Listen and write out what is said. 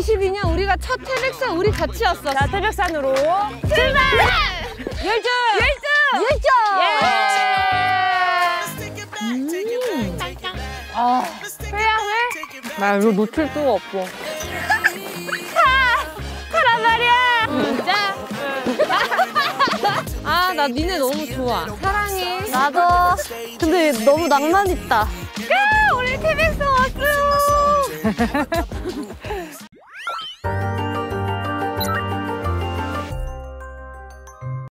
2022년 우리가 첫 태백산 우리 같이 왔어. 자, 태백산으로 출발! 열정! 열정! 열정! 예! 아, 회양회? 나 이거 놓칠 수가 없어. 하란 말이야! 진짜? 아, 나 니네 너무 좋아. 사랑해. 나도. 근데 너무 낭만 있다. 우리 태백산 왔어!